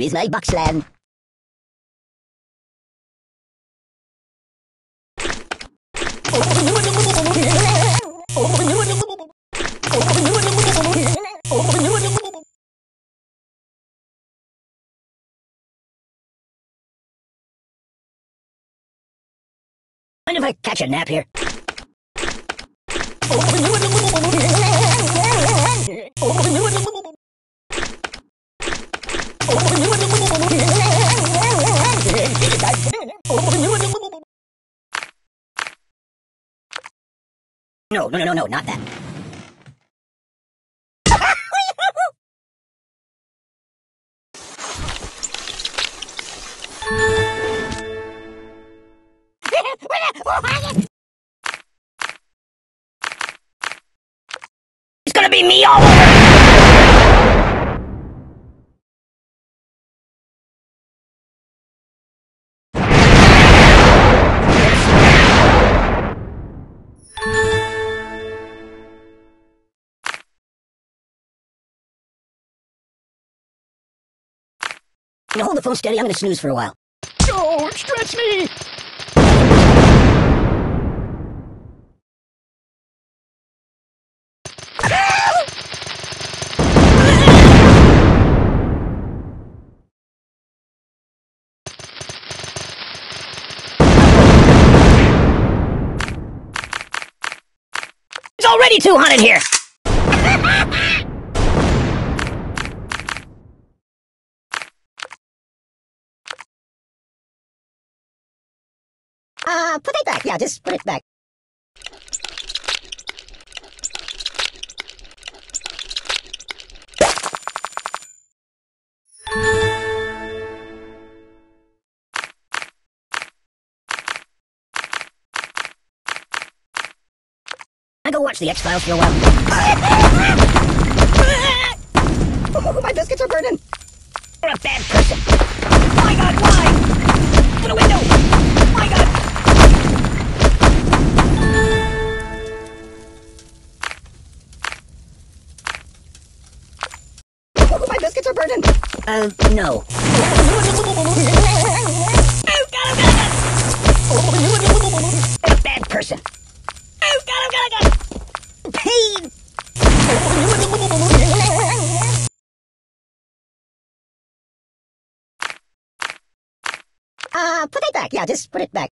Is my boxland. Mind if I catch a nap here? No, no, no, no, not that. It's gonna be me all over! Now hold the phone steady, I'm gonna snooze for a while. Don't stretch me! It's already too hot in here! Uh, put it back. Yeah, just put it back. I go watch the X-Files for a while. oh, my biscuits are burning. You're a bad person. My God, why? Through the window. My God. Biscuits are burning. Uh, no. Oh, God, oh, God, oh, God. You're a bad person. Oh, God, oh, God, oh, God. Pain. Uh, put it back. Yeah, just put it back.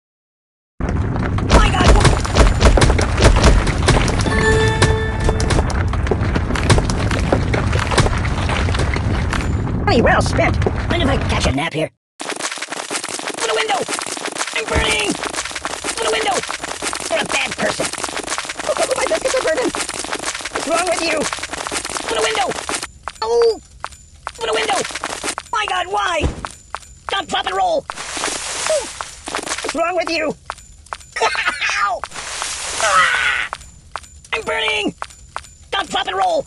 Money well spent. Mind if I catch a nap here? Through the window! I'm burning! Through the window! You're a bad person. Oh, my biscuits are burning. What's wrong with you? Through the window! Oh! Through the window! My God, why? Stop, drop, and roll! What's wrong with you? Ow! Ah! I'm burning! Stop, drop, and roll!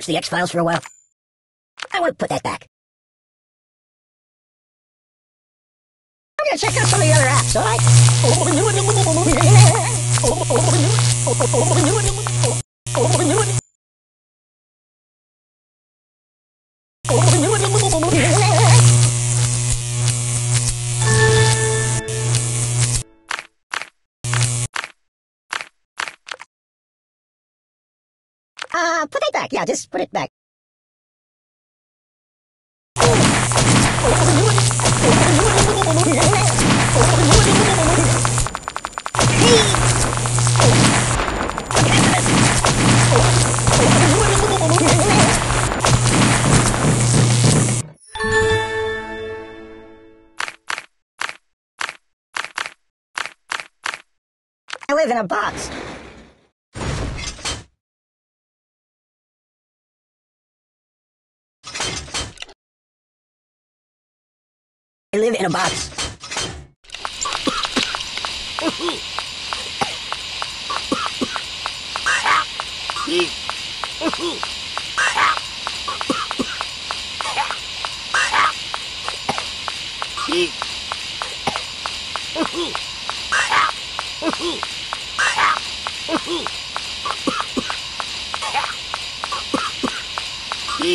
watch the X-Files for a while. I want to put that back. I'm gonna check out some of the other apps, alright? back. Yeah, just put it back. I live in a box. Live in a box.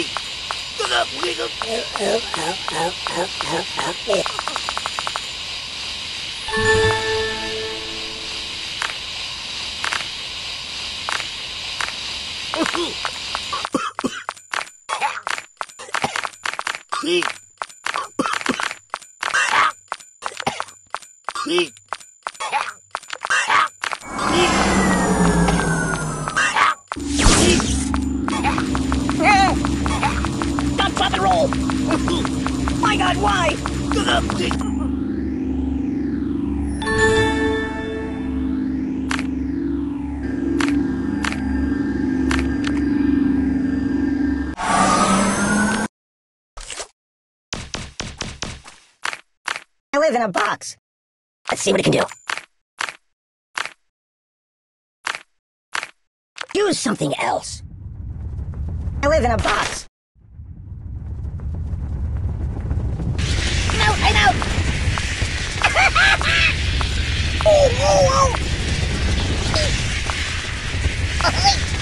Stop, drop, and My God, why? I live in a box. Let's see what it can do. Use something else. I live in a box. I'm out! oh, oh, oh!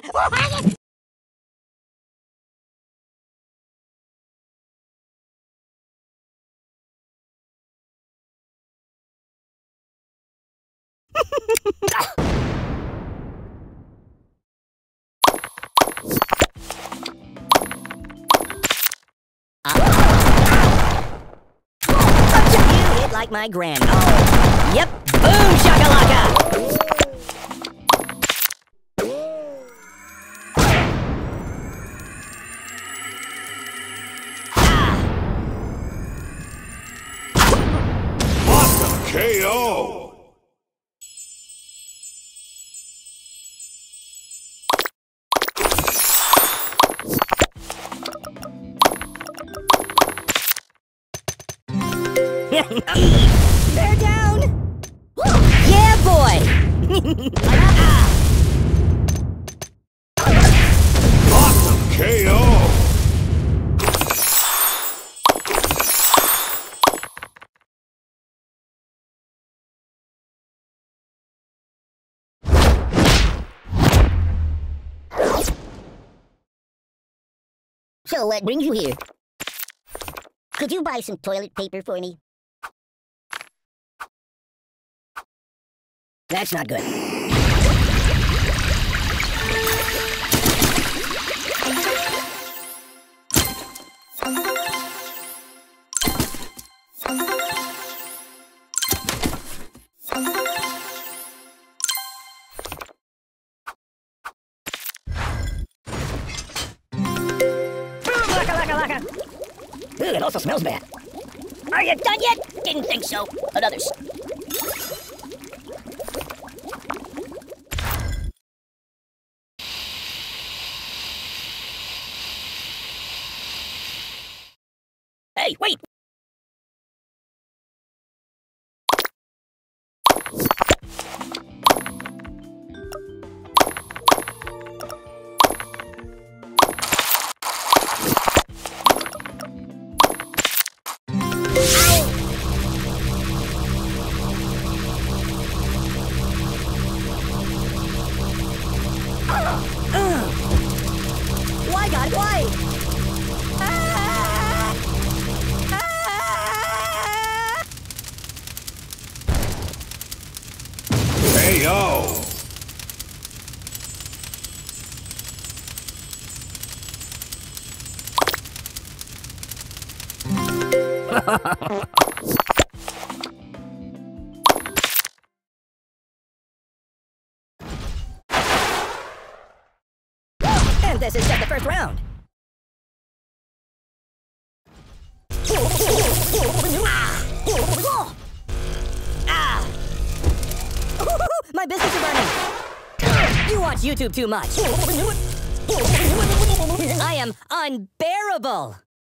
You hit like my granny. Oh, yep. KO! Down. Yeah, boy. Uh-uh. So what brings you here? Could you buy some toilet paper for me? That's not good. Also smells bad. Are you done yet? Didn't think so. Another. KO. And this is just the first round. My business is burning. You watch YouTube too much. I am unbearable.